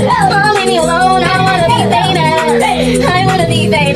Don't leave me alone. I wanna be famous. I wanna be famous.